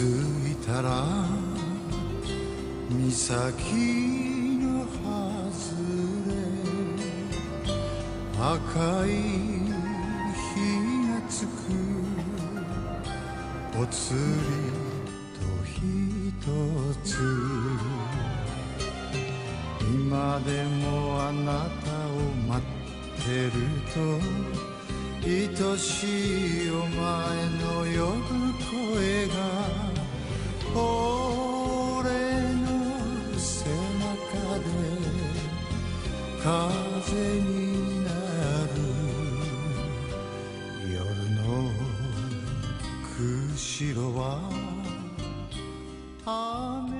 着いたら岬の外れ赤い火がつくぽつりと一つ。今でもあなたを待ってると愛しいお前の呼風になる夜の釧路は雨